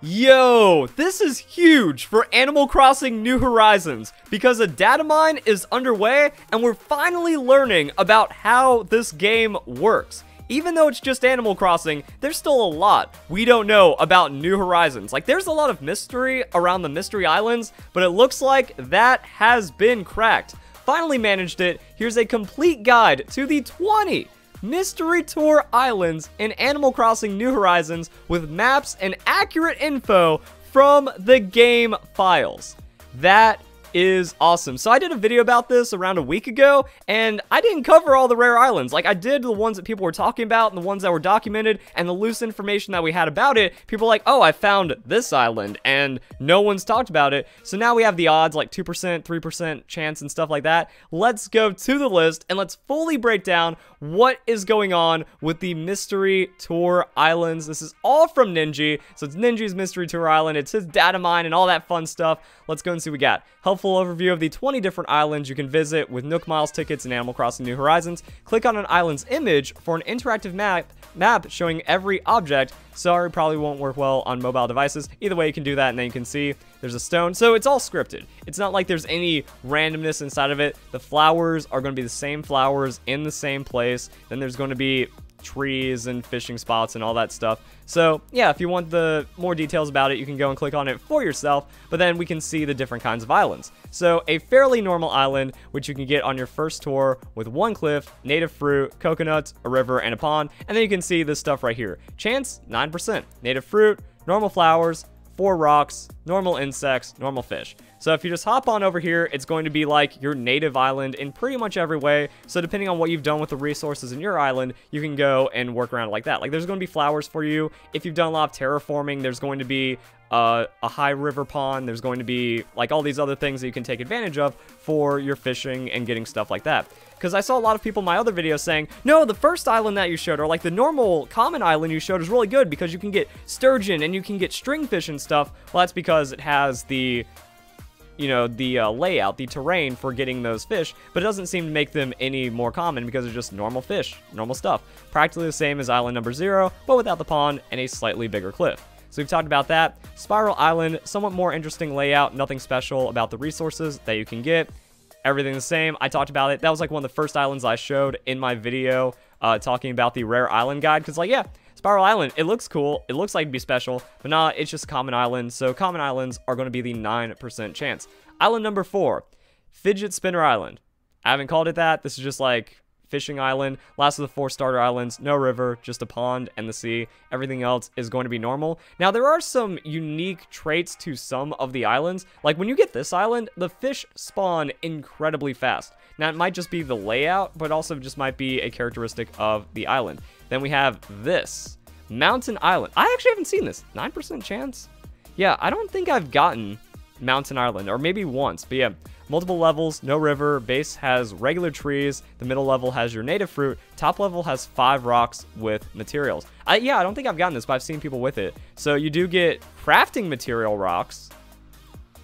Yo, this is huge for Animal Crossing New Horizons because a data mine is underway and we're finally learning about how this game works. Even though it's just Animal Crossing, there's still a lot we don't know about New Horizons. Like, there's a lot of mystery around the Mystery Islands, but it looks like that has been cracked. Finally managed it. Here's a complete guide to the 20 Mystery Tour Islands in Animal Crossing New Horizons with maps and accurate info from the game files. That is awesome. So I did a video about this around a week ago, and I didn't cover all the rare islands. Like, I did the ones that people were talking about and the ones that were documented, and the loose information that we had about it. People were like, oh, I found this island, and no one's talked about it. So now we have the odds, like 2%, 3% chance and stuff like that. Let's go to the list, and let's fully break down what is going on with the Mystery Tour Islands. This is all from Ninji, so it's Ninji's Mystery Tour Island. It's his data mine and all that fun stuff. Let's go and see what we got. Helpful overview of the 20 different islands you can visit with Nook Miles tickets in Animal Crossing New Horizons. Click on an island's image for an interactive map map showing every object. Sorry, probably won't work well on mobile devices. Either way, you can do that, and then you can see there's a stone. So it's all scripted. It's not like there's any randomness inside of it. The flowers are going to be the same flowers in the same place. Then there's going to be trees and fishing spots and all that stuff. So yeah, if you want the more details about it, you can go and click on it for yourself, but then we can see the different kinds of islands. So a fairly normal island, which you can get on your first tour with one cliff, native fruit, coconuts, a river, and a pond, and then you can see this stuff right here. Chance, 9%. Native fruit, normal flowers, four rocks, normal insects, normal fish. So if you just hop on over here, it's going to be like your native island in pretty much every way. So depending on what you've done with the resources in your island, you can go and work around like that. Like there's going to be flowers for you. If you've done a lot of terraforming, there's going to be uh, a high river pond. There's going to be like all these other things that you can take advantage of for your fishing and getting stuff like that. Because I saw a lot of people in my other videos saying, no, the first island that you showed, or like the normal common island you showed is really good because you can get sturgeon and you can get stringfish and stuff. Well, that's because it has the you know, the uh, layout, the terrain for getting those fish, but it doesn't seem to make them any more common because they're just normal fish, normal stuff. Practically the same as island number zero, but without the pond and a slightly bigger cliff. So we've talked about that. Spiral Island, somewhat more interesting layout, nothing special about the resources that you can get everything the same. I talked about it. That was like one of the first islands I showed in my video uh, talking about the rare island guide. Because like, yeah, Spiral Island, it looks cool. It looks like it'd be special, but nah, it's just common island. So common islands are going to be the 9% chance. Island number four, Fidget Spinner Island. I haven't called it that. This is just like fishing island. Last of the four starter islands, no river, just a pond and the sea. Everything else is going to be normal. Now, there are some unique traits to some of the islands. Like when you get this island, the fish spawn incredibly fast. Now, it might just be the layout, but also just might be a characteristic of the island. Then we have this, Mountain Island. I actually haven't seen this. 9% chance? Yeah, I don't think I've gotten Mountain Island, or maybe once, but yeah, Multiple levels, no river, base has regular trees, the middle level has your native fruit, top level has five rocks with materials. I, yeah, I don't think I've gotten this, but I've seen people with it. So you do get crafting material rocks.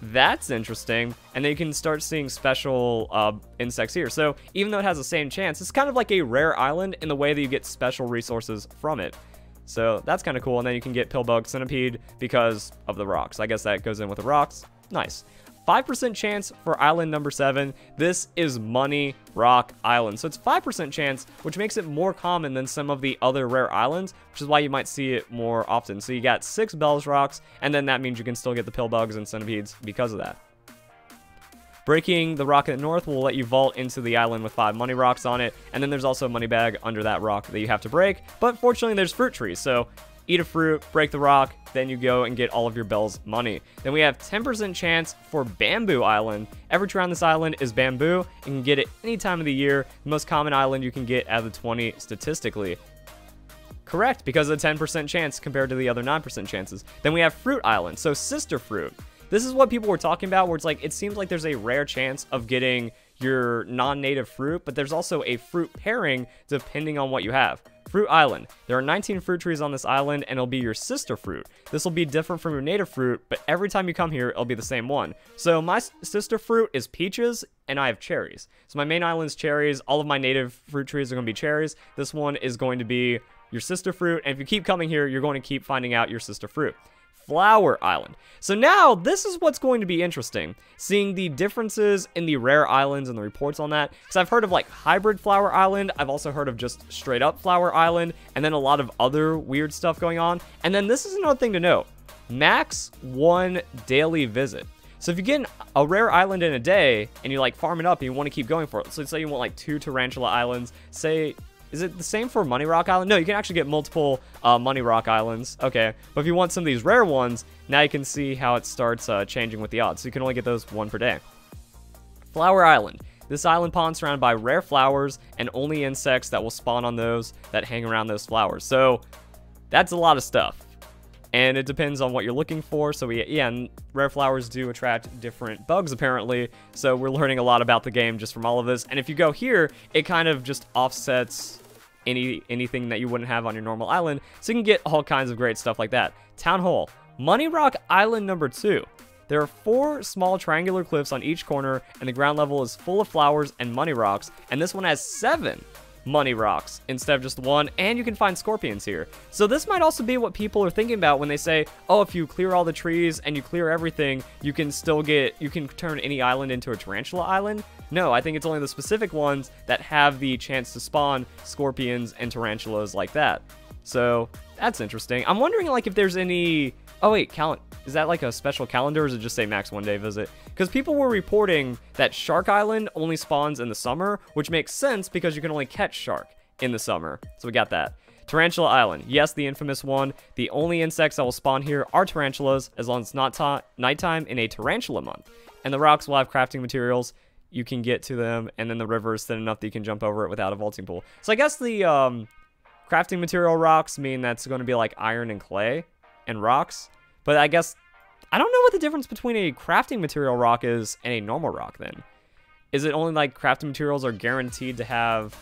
That's interesting. And then you can start seeing special uh, insects here. So even though it has the same chance, it's kind of like a rare island in the way that you get special resources from it. So that's kind of cool. And then you can get Pillbug Centipede because of the rocks. I guess that goes in with the rocks. Nice. 5% chance for island number 7. This is Money Rock Island. So it's 5% chance, which makes it more common than some of the other rare islands, which is why you might see it more often. So you got 6 Bell's Rocks, and then that means you can still get the Pillbugs and Centipedes because of that. Breaking the rock at the north will let you vault into the island with five money rocks on it, and then there's also a money bag under that rock that you have to break, but fortunately there's fruit trees, so eat a fruit, break the rock, then you go and get all of your Bell's money. Then we have 10% chance for Bamboo Island. Every tree on this island is bamboo. You can get it any time of the year. The most common island you can get out of the 20 statistically. Correct, because of the 10% chance compared to the other 9% chances. Then we have Fruit Island, so Sister Fruit. This is what people were talking about, where it's like, it seems like there's a rare chance of getting your non-native fruit, but there's also a fruit pairing depending on what you have. Fruit Island. There are 19 fruit trees on this island, and it'll be your sister fruit. This will be different from your native fruit, but every time you come here, it'll be the same one. So my sister fruit is peaches, and I have cherries. So my main island's cherries. All of my native fruit trees are going to be cherries. This one is going to be your sister fruit, and if you keep coming here, you're going to keep finding out your sister fruit. Flower Island. So now, this is what's going to be interesting, seeing the differences in the rare islands and the reports on that. Because I've heard of like hybrid Flower Island, I've also heard of just straight up Flower Island, and then a lot of other weird stuff going on. And then this is another thing to note. Max one daily visit. So if you get a rare island in a day and you like farm it up and you want to keep going for it, so let's say you want like two Tarantula Islands, say is it the same for Money Rock Island? No, you can actually get multiple uh, Money Rock Islands. Okay, but if you want some of these rare ones, now you can see how it starts uh, changing with the odds. So you can only get those one per day. Flower Island. This island pond surrounded by rare flowers and only insects that will spawn on those that hang around those flowers. So that's a lot of stuff. And it depends on what you're looking for. So we, yeah, and rare flowers do attract different bugs apparently. So we're learning a lot about the game just from all of this. And if you go here, it kind of just offsets any anything that you wouldn't have on your normal island. So you can get all kinds of great stuff like that. Town Hall, Money Rock Island number two. There are four small triangular cliffs on each corner, and the ground level is full of flowers and money rocks, and this one has seven money rocks instead of just one, and you can find scorpions here. So this might also be what people are thinking about when they say, oh, if you clear all the trees and you clear everything, you can still get, you can turn any island into a tarantula island. No, I think it's only the specific ones that have the chance to spawn scorpions and tarantulas like that. So that's interesting. I'm wondering like if there's any, oh wait, cal is that like a special calendar or is it just say max one day visit? Because people were reporting that Shark Island only spawns in the summer, which makes sense because you can only catch shark in the summer. So we got that. Tarantula Island. Yes, the infamous one. The only insects that will spawn here are tarantulas, as long as it's not nighttime in a tarantula month. And the rocks will have crafting materials. You can get to them, and then the river is thin enough that you can jump over it without a vaulting pool. So I guess the um, crafting material rocks mean that's going to be like iron and clay and rocks. But I guess, I don't know what the difference between a crafting material rock is and a normal rock then. Is it only like crafting materials are guaranteed to have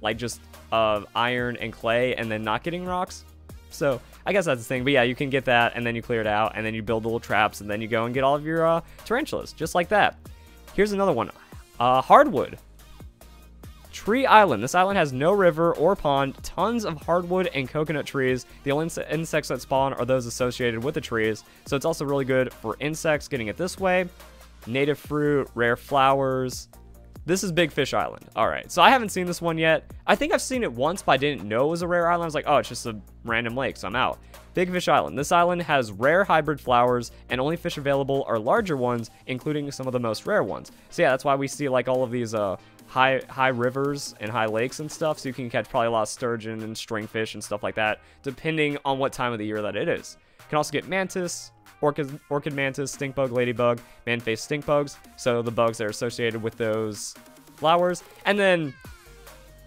like just uh, iron and clay and then not getting rocks? So I guess that's the thing. But yeah, you can get that and then you clear it out and then you build little traps and then you go and get all of your uh, tarantulas just like that. Here's another one. Uh, hardwood. Tree Island. This island has no river or pond, tons of hardwood and coconut trees. The only insects that spawn are those associated with the trees, so it's also really good for insects getting it this way. Native fruit, rare flowers. This is Big Fish Island. All right, so I haven't seen this one yet. I think I've seen it once, but I didn't know it was a rare island. I was like, oh, it's just a random lake, so I'm out. Big Fish Island. This island has rare hybrid flowers, and only fish available are larger ones, including some of the most rare ones. So yeah, that's why we see like all of these uh, high high rivers and high lakes and stuff, so you can catch probably a lot of sturgeon and stringfish and stuff like that, depending on what time of the year that it is. You can also get mantis, orchid, orchid mantis, stink bug, ladybug, man-faced stink bugs, so the bugs that are associated with those flowers, and then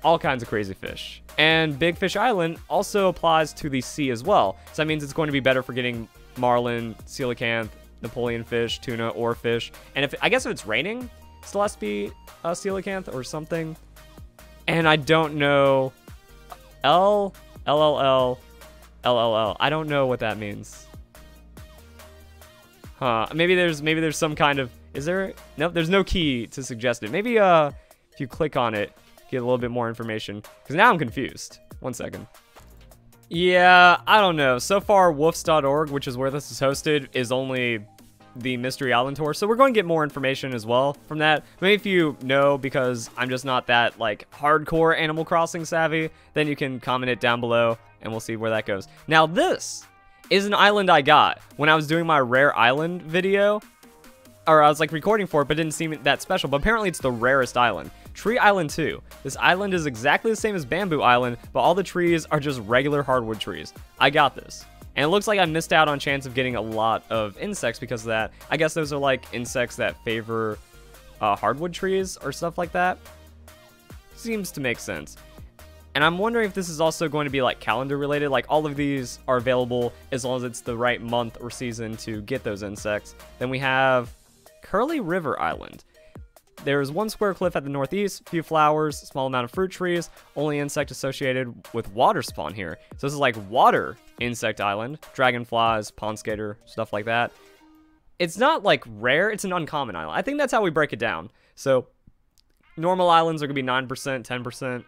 all kinds of crazy fish. And Big Fish Island also applies to the sea as well, so that means it's going to be better for getting marlin, coelacanth, Napoleon fish, tuna, or fish. And if I guess if it's raining, still a coelacanth or something. And I don't know. L, L, L, L, L, L, L. I don't know what that means. Huh. Maybe there's maybe there's some kind of is there no there's no key to suggest it. Maybe uh if you click on it, get a little bit more information. Because now I'm confused. One second. Yeah, I don't know. So far, wuffs.org, which is where this is hosted, is only the Mystery Island tour. So we're going to get more information as well from that. Maybe if you know, because I'm just not that like hardcore Animal Crossing savvy, then you can comment it down below and we'll see where that goes. Now this is an island I got when I was doing my rare island video. Or I was like recording for it, but didn't seem that special. But apparently it's the rarest island. Tree Island 2. This island is exactly the same as Bamboo Island, but all the trees are just regular hardwood trees. I got this. And it looks like I missed out on chance of getting a lot of insects because of that. I guess those are like insects that favor uh, hardwood trees or stuff like that. Seems to make sense. And I'm wondering if this is also going to be like calendar related. Like all of these are available as long as it's the right month or season to get those insects. Then we have Curly River Island. There's one square cliff at the northeast, few flowers, small amount of fruit trees, only insect associated with water spawn here. So this is like water insect island, dragonflies, pond skater, stuff like that. It's not like rare, it's an uncommon island. I think that's how we break it down. So normal islands are gonna be 9%, 10%.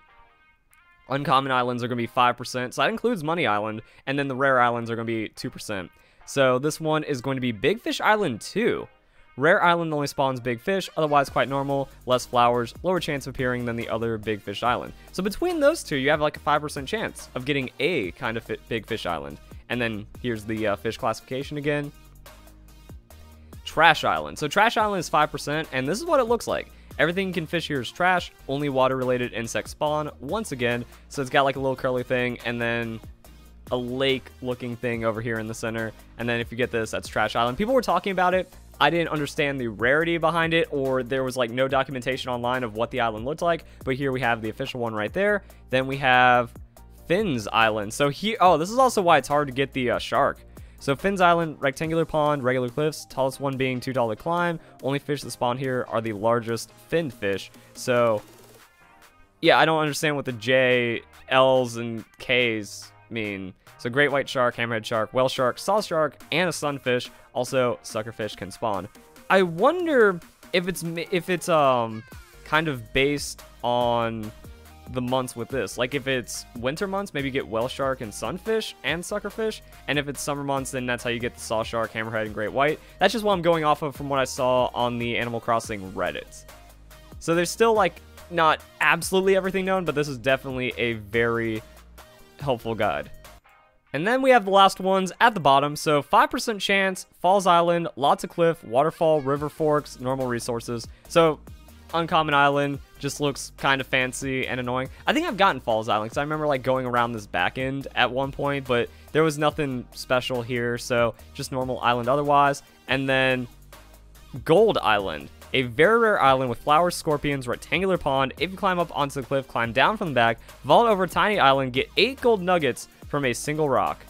Uncommon islands are gonna be 5%. So that includes Money Island, and then the rare islands are gonna be 2%. So this one is going to be Big Fish Island 2. Rare island only spawns big fish, otherwise quite normal, less flowers, lower chance of appearing than the other big fish island. So between those two, you have like a 5% chance of getting a kind of big fish island. And then here's the uh, fish classification again. Trash Island. So Trash Island is 5%, and this is what it looks like. Everything you can fish here is trash, only water-related insects spawn, once again. So it's got like a little curly thing, and then a lake-looking thing over here in the center. And then if you get this, that's Trash Island. People were talking about it. I didn't understand the rarity behind it, or there was like no documentation online of what the island looked like. But here we have the official one right there. Then we have Finn's Island. So here, oh, this is also why it's hard to get the uh, shark. So Finn's Island, rectangular pond, regular cliffs, tallest one being too tall to climb. Only fish that spawn here are the largest finned fish. So yeah, I don't understand what the J, L's, and K's mean. So great white shark, hammerhead shark, whale shark, saw shark, and a sunfish. Also, suckerfish can spawn. I wonder if it's if it's um kind of based on the months with this. Like if it's winter months, maybe you get whale shark and sunfish and suckerfish. And if it's summer months, then that's how you get the saw shark, hammerhead, and great white. That's just what I'm going off of from what I saw on the Animal Crossing Reddit. So there's still like not absolutely everything known, but this is definitely a very helpful guide. And then we have the last ones at the bottom. So 5% chance, Falls Island, lots of cliff, waterfall, river forks, normal resources. So uncommon island, just looks kind of fancy and annoying. I think I've gotten Falls Island because I remember like going around this back end at one point, but there was nothing special here, so just normal island otherwise. And then Gold Island, a very rare island with flowers, scorpions, rectangular pond. If you climb up onto the cliff, climb down from the back, vault over a tiny island, get 8 gold nuggets from a single rock.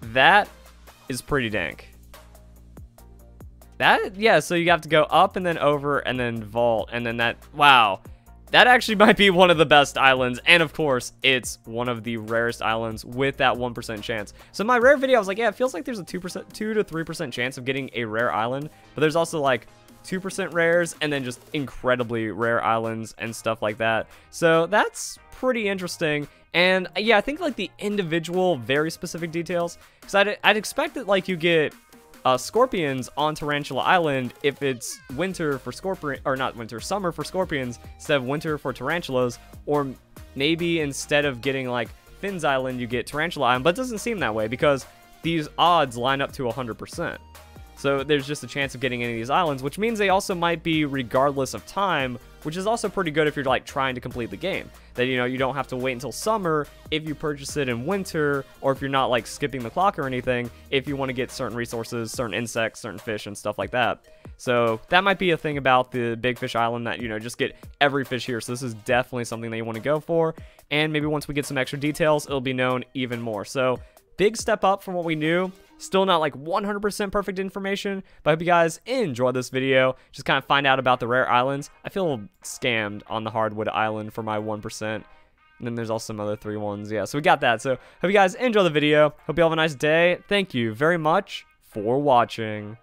That is pretty dank. That, yeah, so you have to go up and then over and then vault and then that, wow. That actually might be one of the best islands, and of course, it's one of the rarest islands with that 1% chance. So my rare video, I was like, yeah, it feels like there's a 2%, 2 to 3% chance of getting a rare island, but there's also like 2% rares and then just incredibly rare islands and stuff like that. So that's pretty interesting. And yeah, I think like the individual, very specific details, because I'd, I'd expect that like you get uh, scorpions on Tarantula Island if it's winter for scorpion or not winter, summer for scorpions instead of winter for tarantulas, or maybe instead of getting like Finn's Island, you get Tarantula Island, but it doesn't seem that way because these odds line up to 100%. So there's just a chance of getting any of these islands, which means they also might be regardless of time, which is also pretty good if you're like trying to complete the game. That you know you don't have to wait until summer if you purchase it in winter, or if you're not like skipping the clock or anything. If you want to get certain resources, certain insects, certain fish, and stuff like that. So that might be a thing about the Big Fish Island that you know just get every fish here. So this is definitely something that you want to go for. And maybe once we get some extra details, it'll be known even more. So big step up from what we knew. Still not like 100% perfect information, but I hope you guys enjoyed this video. Just kind of find out about the rare islands. I feel scammed on the hardwood island for my 1%. And then there's also some other three ones. Yeah, so we got that. So hope you guys enjoy the video. Hope you all have a nice day. Thank you very much for watching.